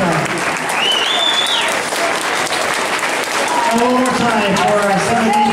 One more time for our 17